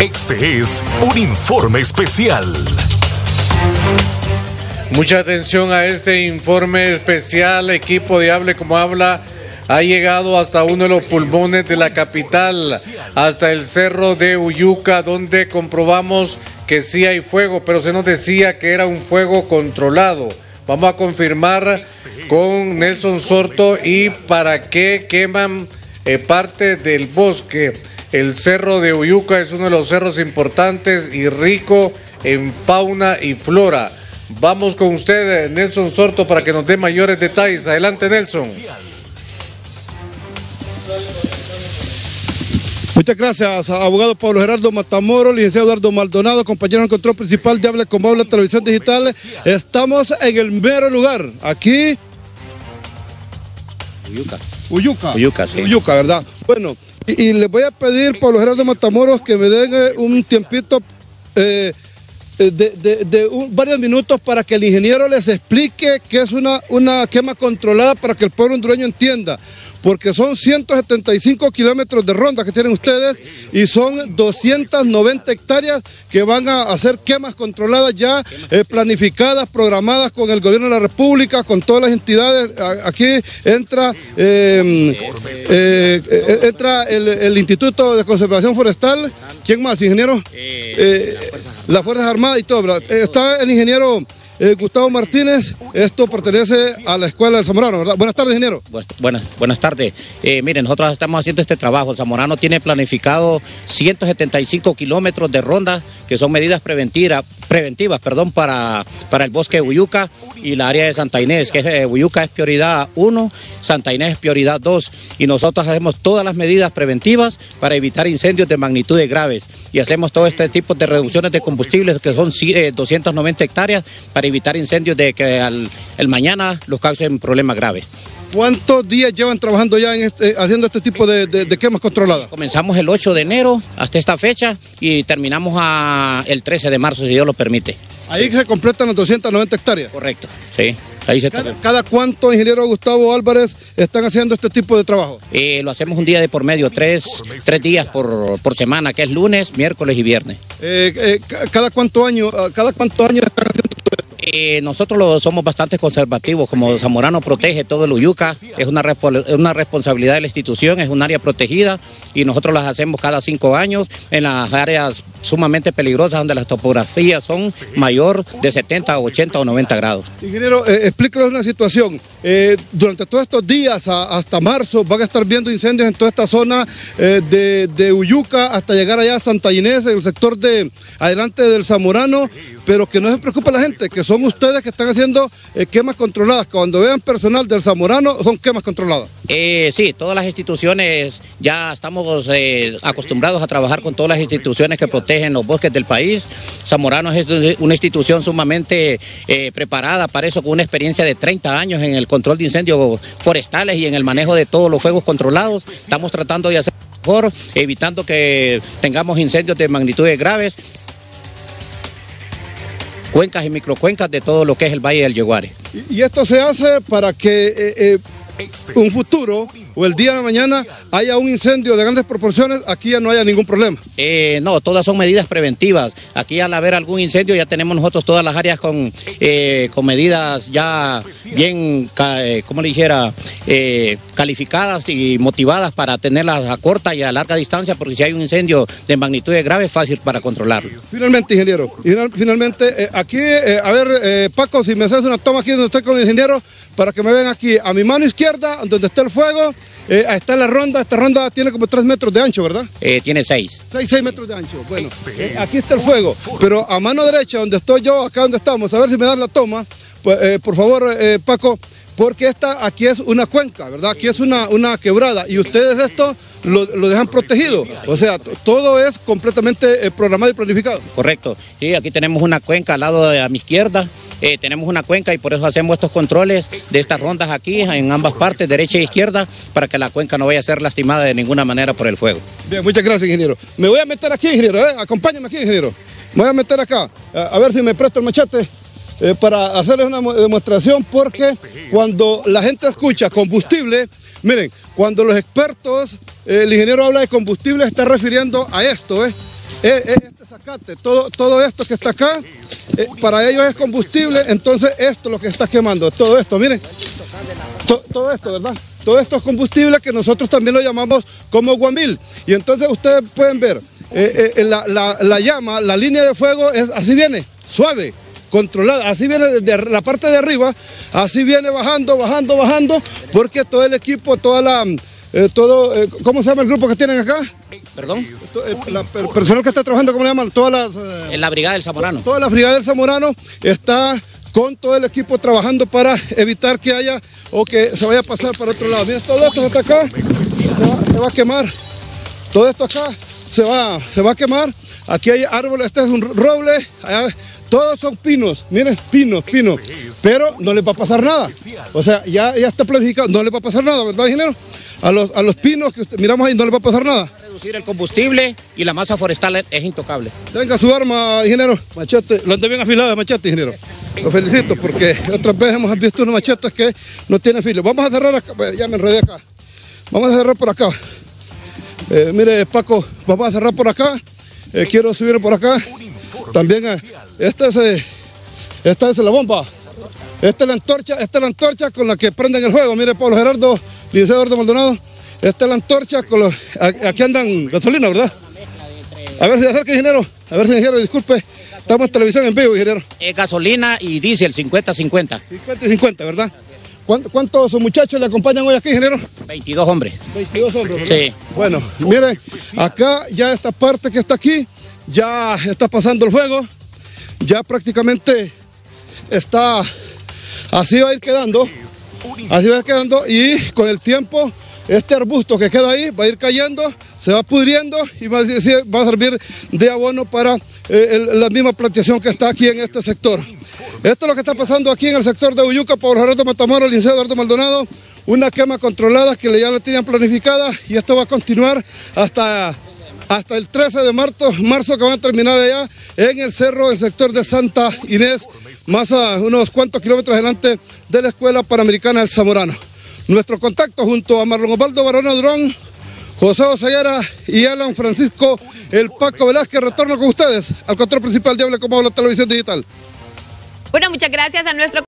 Este es un informe especial. Mucha atención a este informe especial. Equipo de Hable como habla ha llegado hasta uno de los pulmones de la capital, hasta el cerro de Uyuca, donde comprobamos que sí hay fuego, pero se nos decía que era un fuego controlado. Vamos a confirmar con Nelson Sorto y para qué queman eh, parte del bosque. El cerro de Uyuca es uno de los cerros importantes y rico en fauna y flora. Vamos con usted, Nelson Sorto, para que nos dé mayores detalles. Adelante, Nelson. Muchas gracias, abogado Pablo Gerardo Matamoro, licenciado Eduardo Maldonado, compañero del control principal de Habla como Habla Televisión Digital. Estamos en el mero lugar, aquí. Uyuca. Uyuca. Uyuca, sí. Uyuca, ¿verdad? Bueno, y, les voy a pedir, Pablo Gerardo Matamoros, que me den eh, un tiempito eh, de, de- de un- varios minutos para que el ingeniero les explique qué es una, una quema controlada para que el pueblo hondureño entienda. Porque son 175 kilómetros de ronda que tienen ustedes y son 290 hectáreas que van a hacer quemas controladas ya, eh, planificadas, programadas con el gobierno de la República, con todas las entidades. Aquí entra, eh, eh, eh, entra el, el Instituto de Conservación Forestal. ¿Quién más, ingeniero? Las Fuerzas Armadas y todo. Está el ingeniero eh, Gustavo Martínez. Esto pertenece a la Escuela del Zamorano, ¿verdad? Buenas tardes, ingeniero. Buenas, buenas, tardes. Eh, miren, nosotros estamos haciendo este trabajo. Zamorano tiene planificado 175 kilómetros de ronda, que son medidas preventivas, preventivas perdón, para, para el bosque de Uyuca y la área de Santa Inés, que es, eh, es prioridad 1, Santa Inés es prioridad 2. Y nosotros hacemos todas las medidas preventivas para evitar incendios de magnitudes graves. Y hacemos todo este tipo de reducciones de combustibles, que son sí, eh, 290 hectáreas, para evitar incendios de que al, el mañana los causen problemas graves. ¿Cuántos días llevan trabajando ya en este- haciendo este tipo de, de- de quemas controladas? Comenzamos el 8 de enero hasta esta fecha y terminamos a el 13 de marzo, si Dios lo permite. Ahí se completan las 290 hectáreas. Correcto, sí. Ahí se ¿Cada, cada cuánto, ingeniero Gustavo Álvarez, están haciendo este tipo de trabajo? Eh, lo hacemos un día de por medio, tres, tres días por, por semana, que es lunes, miércoles y viernes. Eh, eh, ca- ¿Cada cuánto año, ah, cada cuánto año están haciendo? Eh, nosotros somos bastante conservativos, como Zamorano protege todo el Uyuca, es una, es una responsabilidad de la institución, es un área protegida y nosotros las hacemos cada cinco años en las áreas sumamente peligrosas donde las topografías son mayor de 70, 80 o 90 grados. Ingeniero, eh, explíquenos una situación. Eh, durante todos estos días, hasta marzo, van a estar viendo incendios en toda esta zona eh, de, de Uyuca hasta llegar allá a Santa Inés, en el sector de adelante del Zamorano, pero que no se preocupe la gente, que son ustedes que están haciendo quemas controladas. Cuando vean personal del Zamorano, son quemas controladas. Eh, sí, todas las instituciones ya estamos eh, acostumbrados a trabajar con todas las instituciones que protegen los bosques del país. Zamorano es una institución sumamente eh, preparada para eso, con una experiencia de 30 años en el control de incendios forestales y en el manejo de todos los fuegos controlados. Estamos tratando de hacer mejor, evitando que tengamos incendios de magnitudes graves. Cuencas y microcuencas de todo lo que es el Valle del Yeguare. Y, esto se hace para que eh, un futuro o el día de mañana haya un incendio de grandes proporciones, aquí ya no haya ningún problema. Eh, no, todas son medidas preventivas. Aquí al haber algún incendio ya tenemos nosotros todas las áreas con, eh, con medidas ya bien, ca- eh, ¿cómo le dijera? Eh, calificadas y motivadas para tenerlas a corta y a larga distancia, porque si hay un incendio de magnitudes graves, es fácil para controlarlo. Finalmente, ingeniero, final- finalmente, aquí, a ver, Paco, si me haces una toma aquí donde estoy con el ingeniero, para que me vean aquí, a mi mano izquierda, donde está el fuego, eh, ahí está la ronda, esta ronda tiene como 3 metros de ancho, ¿verdad? Eh, tiene seis. 6, 6 metros de ancho. Bueno, eh, aquí está el fuego, pero a mano derecha, donde estoy yo, acá donde estamos, a ver si me dan la toma, pues, eh, por favor, eh, Paco, porque esta aquí es una cuenca, ¿verdad? Aquí es una, una quebrada y ustedes esto lo, lo dejan protegido. O sea, todo es completamente eh, programado y planificado. Correcto. Sí, aquí tenemos una cuenca al lado de a mi izquierda. Eh, tenemos una cuenca y por eso hacemos estos controles de estas rondas aquí en ambas partes, derecha e izquierda, para que la cuenca no vaya a ser lastimada de ninguna manera por el fuego. Bien, muchas gracias, ingeniero. Me voy a meter aquí, ingeniero, ¿eh? Acompáñame aquí, ingeniero. Me voy a meter acá, a, a ver si me presto el machete eh, para hacerles una mo- demostración, porque cuando la gente escucha combustible, miren, cuando los expertos, eh, el ingeniero habla de combustible, está refiriendo a esto, ¿eh? Todo, todo esto que está acá, eh, para ellos es combustible, entonces esto es lo que está quemando, todo esto, miren, To- todo esto, ¿verdad? Todo esto es combustible que nosotros también lo llamamos como guamil. Y entonces ustedes pueden ver, eh, eh, la, la- la llama, la línea de fuego, es, así viene, suave, controlada, así viene desde la parte de arriba, así viene bajando, bajando, bajando, porque todo el equipo, toda la... eh, todo, eh, ¿Cómo se llama el grupo que tienen acá? Perdón, To- eh, la- el personal que está trabajando, ¿cómo le llaman? Todas las... eh, en la brigada del Zamorano. toda la brigada del Zamorano está con todo el equipo trabajando para evitar que haya o que se vaya a pasar para otro lado. Mira, todo esto está acá, se va, se va a quemar. Todo esto acá se va, se va a quemar. Aquí hay árboles, este es un roble, allá- todos son pinos, miren, pinos, pinos, pero no les va a pasar nada. O sea, ya, ya está planificado, no les va a pasar nada, ¿verdad, ingeniero? A los, a los pinos que usted- miramos ahí no les va a pasar nada. Reducir el combustible y la masa forestal es intocable. Tenga su arma, ingeniero. Machete. Lo anda bien afilado de machete, ingeniero. Lo felicito porque otras veces hemos visto unos machetes que no tienen filo. Vamos a cerrar acá. Ya me enredé acá. Vamos a cerrar por acá. Eh, mire, Paco, vamos a cerrar por acá. Eh, quiero subir por acá. También, eh, esta es, esta es la bomba. Esta es la antorcha, esta es la antorcha con la que prenden el fuego. Mire, Pablo Gerardo, Liceo Eduardo Maldonado. Esta es la antorcha con los. Aquí andan gasolina, ¿verdad? A ver si acerca, ingeniero. A ver si, ingeniero, disculpe. Estamos en televisión en vivo, ingeniero. Es gasolina y diésel 50-50. 50 y 50, ¿verdad? ¿Cuánto- ¿Cuántos muchachos le acompañan hoy aquí, ingeniero? 22 hombres. 22 hombres, ¿verdad? Sí. Bueno, mire, acá ya esta parte que está aquí, ya está pasando el fuego. Ya prácticamente está, así va a ir quedando. Así va quedando y con el tiempo este arbusto que queda ahí va a ir cayendo, se va pudriendo y va a, servir de abono para eh, la misma plantación que está aquí en este sector. Esto es lo que está pasando aquí en el sector de Uyuca, Pablo Gerardo Matamoros, Liceo Eduardo Maldonado, una quema controlada que ya la tenían planificada y esto va a continuar hasta hasta el 13 de marzo, marzo que van a terminar allá en el cerro, el sector de Santa Inés, más a unos cuantos kilómetros adelante de la Escuela Panamericana del Zamorano. Nuestro contacto junto a Marlon Osvaldo Barona Durón, José Oseguera y Alan Francisco El Paco Velázquez, retorno con ustedes al control principal de Hable como habla televisión digital. Bueno, muchas gracias a nuestro